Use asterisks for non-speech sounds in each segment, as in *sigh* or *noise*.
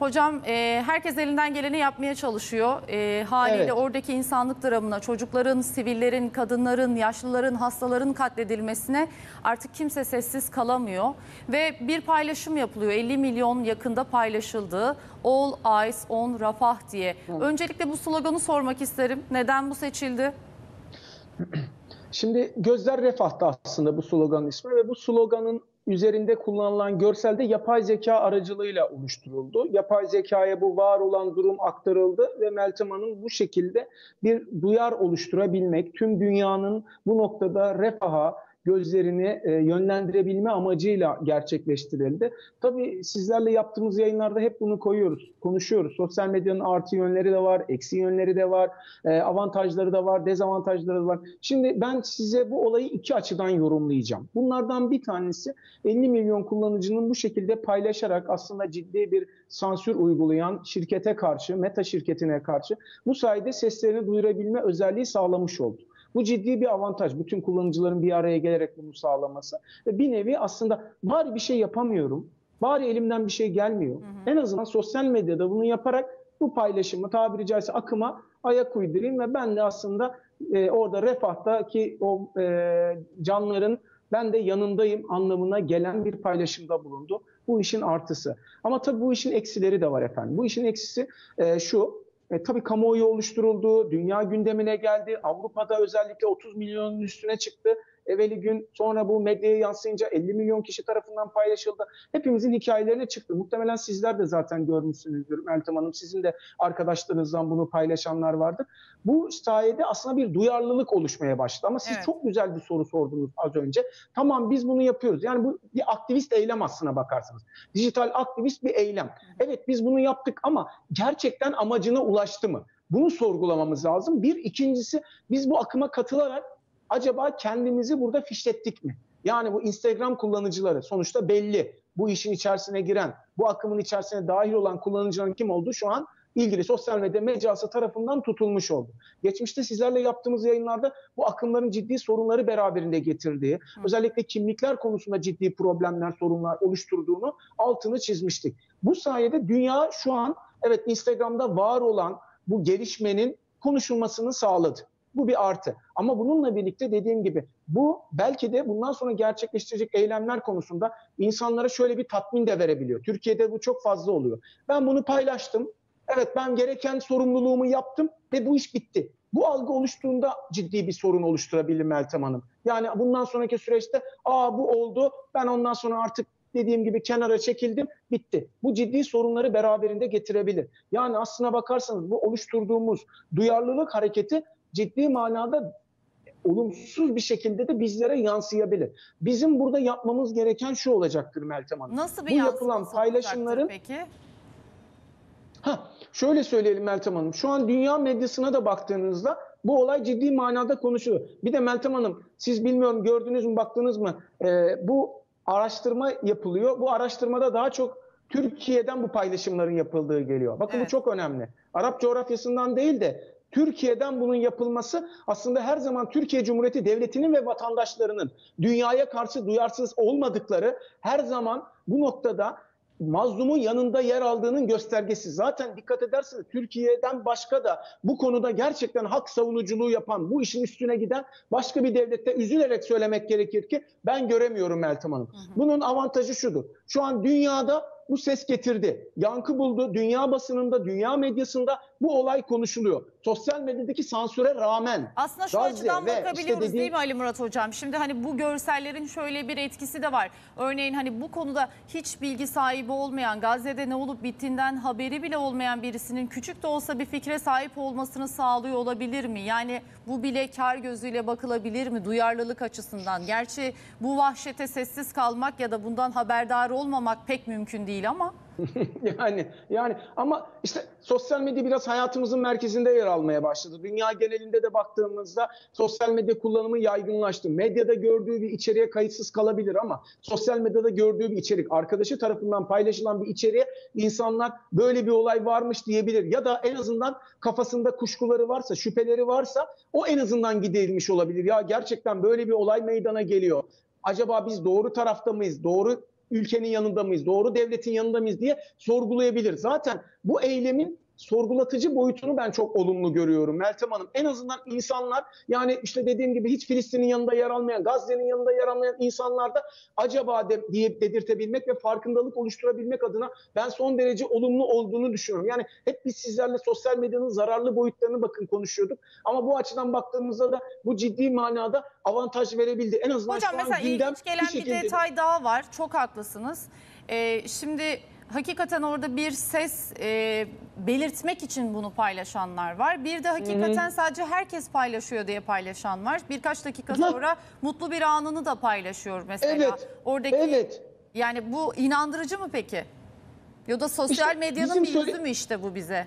Hocam e, herkes elinden geleni yapmaya çalışıyor. E, haliyle Evet. oradaki insanlık dramına, çocukların, sivillerin, kadınların, yaşlıların, hastaların katledilmesine artık kimse sessiz kalamıyor. Ve bir paylaşım yapılıyor. 50 milyon yakında paylaşıldı. All Eyes on Rafah diye. Öncelikle bu sloganı sormak isterim. Neden bu seçildi? Şimdi gözler refahta aslında bu sloganın ismi ve bu sloganın üzerinde kullanılan görselde yapay zeka aracılığıyla oluşturuldu. Yapay zekaya bu var olan durum aktarıldı ve Meltem Hanım bu şekilde bir duyar oluşturabilmek, tüm dünyanın bu noktada refaha, gözlerini e, yönlendirebilme amacıyla gerçekleştirildi. Tabii sizlerle yaptığımız yayınlarda hep bunu koyuyoruz, konuşuyoruz. Sosyal medyanın artı yönleri de var, eksi yönleri de var, e, avantajları da var, dezavantajları da var. Şimdi ben size bu olayı iki açıdan yorumlayacağım. Bunlardan bir tanesi 50 milyon kullanıcının bu şekilde paylaşarak aslında ciddi bir sansür uygulayan şirkete karşı, Meta şirketine karşı bu sayede seslerini duyurabilme özelliği sağlamış oldu. Bu ciddi bir avantaj. Bütün kullanıcıların bir araya gelerek bunu sağlaması. Ve bir nevi aslında bari bir şey yapamıyorum. Bari elimden bir şey gelmiyor. En azından sosyal medyada bunu yaparak bu paylaşımı tabiri caizse akıma ayak uydurayım ve ben de aslında e, orada refahtaki o e, canların ben de yanındayım anlamına gelen bir paylaşımda bulundu. Bu işin artısı. Ama tabii bu işin eksileri de var efendim. Bu işin eksisi e, şu. E, tabii kamuoyu oluşturuldu, dünya gündemine geldi. Avrupa'da özellikle 30 milyonun üstüne çıktı. Evveli gün sonra bu medyaya yansıyınca 50 milyon kişi tarafından paylaşıldı. Hepimizin hikayelerine çıktı. Muhtemelen sizler de zaten görmüşsünüzdür Meltem Hanım. Sizin de arkadaşlarınızdan bunu paylaşanlar vardır. Bu sayede aslında bir duyarlılık oluşmaya başladı. Ama siz Evet. çok güzel bir soru sordunuz az önce. Tamam biz bunu yapıyoruz. Yani bu bir aktivist eylem aslına bakarsanız. Dijital aktivist bir eylem. Evet biz bunu yaptık ama gerçekten amacına ulaştı mı? Bunu sorgulamamız lazım. Bir ikincisi biz bu akıma katılarak acaba kendimizi burada fişlettik mi? Yani bu Instagram kullanıcıları sonuçta belli. Bu işin içerisine giren, bu akımın içerisine dahil olan kullanıcıların kim olduğu şu an ilgili sosyal medya mecrası tarafından tutulmuş oldu. Geçmişte sizlerle yaptığımız yayınlarda bu akımların ciddi sorunları beraberinde getirdiği, özellikle kimlikler konusunda ciddi problemler, sorunlar oluşturduğunu altını çizmiştik. Bu sayede dünya şu an evet Instagram'da var olan bu gelişmenin konuşulmasını sağladı. Bu bir artı. Ama bununla birlikte dediğim gibi bu belki de bundan sonra gerçekleştirecek eylemler konusunda insanlara şöyle bir tatmin de verebiliyor. Türkiye'de bu çok fazla oluyor. Ben bunu paylaştım. Evet ben gereken sorumluluğumu yaptım ve bu iş bitti. Bu algı oluştuğunda ciddi bir sorun oluşturabilir Meltem Hanım. Yani bundan sonraki süreçte aa bu oldu ben ondan sonra artık dediğim gibi kenara çekildim bitti. Bu ciddi sorunları beraberinde getirebilir. Yani aslına bakarsanız bu oluşturduğumuz duyarlılık hareketi ciddi manada olumsuz bir şekilde de bizlere yansıyabilir. Bizim burada yapmamız gereken şu olacaktır Meltem Hanım. Nasıl bir Bu yapılan paylaşımların peki? Ha, şöyle söyleyelim Meltem Hanım. Şu an dünya medyasına da baktığınızda bu olay ciddi manada konuşuluyor. Bir de Meltem Hanım siz bilmiyorum gördünüz mü baktınız mı? Ee, bu araştırma yapılıyor. Bu araştırmada daha çok Türkiye'den bu paylaşımların yapıldığı geliyor. Bakın Evet. bu çok önemli. Arap coğrafyasından değil de Türkiye'den bunun yapılması aslında her zaman Türkiye Cumhuriyeti Devleti'nin ve vatandaşlarının dünyaya karşı duyarsız olmadıkları her zaman bu noktada mazlumun yanında yer aldığının göstergesi. Zaten dikkat ederseniz Türkiye'den başka da bu konuda gerçekten hak savunuculuğu yapan, bu işin üstüne giden başka bir devlette üzülerek söylemek gerekir ki ben göremiyorum Meltem Hanım. Bunun avantajı şudur. Şu an dünyada bu ses getirdi. Yankı buldu. Dünya basınında, dünya medyasında bu olay konuşuluyor. Sosyal medyadaki sansüre rağmen. Aslında şu Gazze açıdan ve işte bakabiliyoruz dediğim- değil mi Ali Murat Hocam? Şimdi hani bu görsellerin şöyle bir etkisi de var. Örneğin hani bu konuda hiç bilgi sahibi olmayan, Gazze'de ne olup bittiğinden haberi bile olmayan birisinin küçük de olsa bir fikre sahip olmasını sağlıyor olabilir mi? Yani bu bile kar gözüyle bakılabilir mi duyarlılık açısından? Gerçi bu vahşete sessiz kalmak ya da bundan haberdar olmamak pek mümkün değil ama... *laughs* yani yani ama işte sosyal medya biraz hayatımızın merkezinde yer almaya başladı. Dünya genelinde de baktığımızda sosyal medya kullanımı yaygınlaştı. Medyada gördüğü bir içeriğe kayıtsız kalabilir ama sosyal medyada gördüğü bir içerik, arkadaşı tarafından paylaşılan bir içeriğe insanlar böyle bir olay varmış diyebilir ya da en azından kafasında kuşkuları varsa, şüpheleri varsa o en azından giderilmiş olabilir. Ya gerçekten böyle bir olay meydana geliyor. Acaba biz doğru tarafta mıyız? Doğru ülkenin yanında mıyız? Doğru devletin yanında mıyız diye sorgulayabilir. Zaten bu eylemin sorgulatıcı boyutunu ben çok olumlu görüyorum Meltem Hanım. En azından insanlar yani işte dediğim gibi hiç Filistin'in yanında yer almayan, Gazze'nin yanında yer almayan insanlar da acaba de, diye dedirtebilmek ve farkındalık oluşturabilmek adına ben son derece olumlu olduğunu düşünüyorum. Yani hep biz sizlerle sosyal medyanın zararlı boyutlarını bakın konuşuyorduk. Ama bu açıdan baktığımızda da bu ciddi manada avantaj verebildi. En azından Hocam şu an mesela ilginç gelen bir, şekilde- detay daha var. Çok haklısınız. Ee, şimdi hakikaten orada bir ses e, belirtmek için bunu paylaşanlar var. Bir de hakikaten sadece herkes paylaşıyor diye paylaşan var. Birkaç dakika sonra mutlu bir anını da paylaşıyor mesela. Evet, Oradaki evet. yani bu inandırıcı mı peki? Ya da sosyal İşte medyanın bir yüzü mü işte bu bize?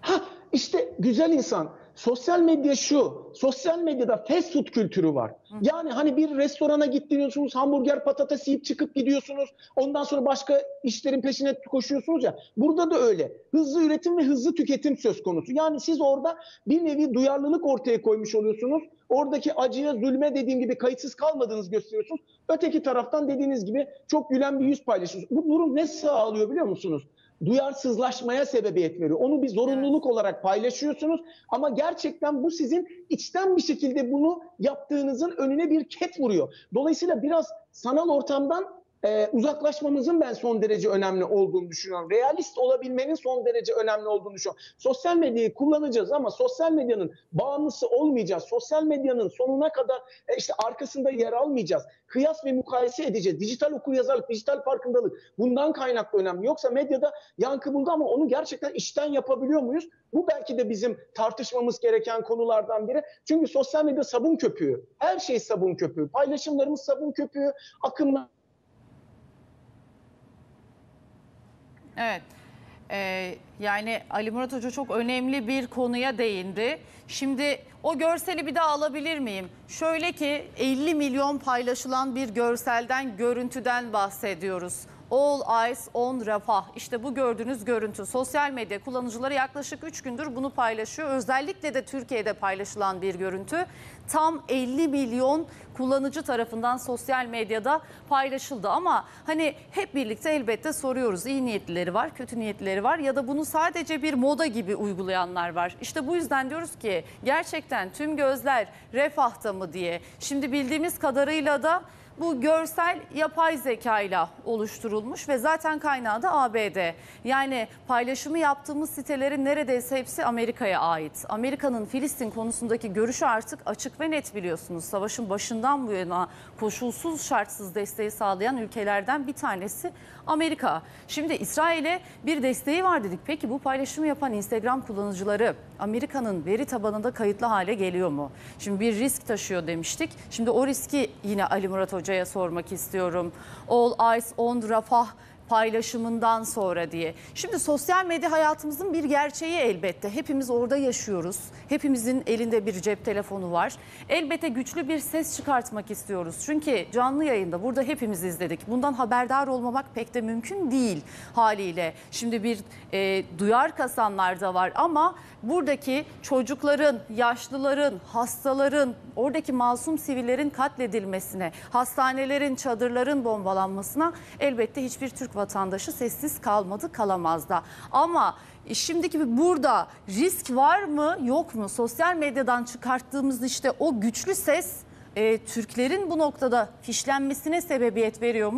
Ha işte güzel insan. Sosyal medya şu. Sosyal medyada fast food kültürü var. Yani hani bir restorana gidiyorsunuz, hamburger, patates yiyip çıkıp gidiyorsunuz. Ondan sonra başka işlerin peşine koşuyorsunuz ya. Burada da öyle. Hızlı üretim ve hızlı tüketim söz konusu. Yani siz orada bir nevi duyarlılık ortaya koymuş oluyorsunuz. Oradaki acıya, zulme dediğim gibi kayıtsız kalmadığınızı gösteriyorsunuz. Öteki taraftan dediğiniz gibi çok gülen bir yüz paylaşıyorsunuz. Bu durum ne sağlıyor biliyor musunuz? Duyarsızlaşmaya sebebiyet veriyor. Onu bir zorunluluk olarak paylaşıyorsunuz ama gerçekten bu sizin içten bir şekilde bunu yaptığınızın önüne bir ket vuruyor. Dolayısıyla biraz sanal ortamdan e, uzaklaşmamızın ben son derece önemli olduğunu düşünüyorum. Realist olabilmenin son derece önemli olduğunu düşünüyorum. Sosyal medyayı kullanacağız ama sosyal medyanın bağımlısı olmayacağız. Sosyal medyanın sonuna kadar e, işte arkasında yer almayacağız. Kıyas ve mukayese edeceğiz. Dijital okuryazarlık, dijital farkındalık bundan kaynaklı önemli. Yoksa medyada yankı buldu ama onu gerçekten işten yapabiliyor muyuz? Bu belki de bizim tartışmamız gereken konulardan biri. Çünkü sosyal medya sabun köpüğü. Her şey sabun köpüğü. Paylaşımlarımız sabun köpüğü, akımlar Evet. Ee, yani Ali Murat Hoca çok önemli bir konuya değindi. Şimdi o görseli bir daha alabilir miyim? Şöyle ki 50 milyon paylaşılan bir görselden, görüntüden bahsediyoruz. All Eyes on Rafah. İşte bu gördüğünüz görüntü. Sosyal medya kullanıcıları yaklaşık 3 gündür bunu paylaşıyor. Özellikle de Türkiye'de paylaşılan bir görüntü. Tam 50 milyon kullanıcı tarafından sosyal medyada paylaşıldı. Ama hani hep birlikte elbette soruyoruz. İyi niyetlileri var, kötü niyetlileri var ya da bunu sadece bir moda gibi uygulayanlar var. İşte bu yüzden diyoruz ki gerçekten tüm gözler refahta mı diye. Şimdi bildiğimiz kadarıyla da bu görsel yapay zeka ile oluşturulmuş ve zaten kaynağı da ABD. Yani paylaşımı yaptığımız sitelerin neredeyse hepsi Amerika'ya ait. Amerika'nın Filistin konusundaki görüşü artık açık ve net biliyorsunuz. Savaşın başından bu yana koşulsuz şartsız desteği sağlayan ülkelerden bir tanesi Amerika. Şimdi İsrail'e bir desteği var dedik. Peki bu paylaşımı yapan Instagram kullanıcıları Amerika'nın veri tabanında kayıtlı hale geliyor mu? Şimdi bir risk taşıyor demiştik. Şimdi o riski yine Ali Murat Hoca'ya sormak istiyorum. All Eyes on Rafah paylaşımından sonra diye. Şimdi sosyal medya hayatımızın bir gerçeği elbette. Hepimiz orada yaşıyoruz. Hepimizin elinde bir cep telefonu var. Elbette güçlü bir ses çıkartmak istiyoruz. Çünkü canlı yayında burada hepimiz izledik. Bundan haberdar olmamak pek de mümkün değil haliyle. Şimdi bir e, duyar kasanlar da var ama buradaki çocukların, yaşlıların, hastaların, oradaki masum sivillerin katledilmesine, hastanelerin, çadırların bombalanmasına elbette hiçbir Türk vatandaşı sessiz kalmadı, kalamaz da. Ama şimdiki burada risk var mı, yok mu? Sosyal medyadan çıkarttığımız işte o güçlü ses e, Türklerin bu noktada fişlenmesine sebebiyet veriyor mu?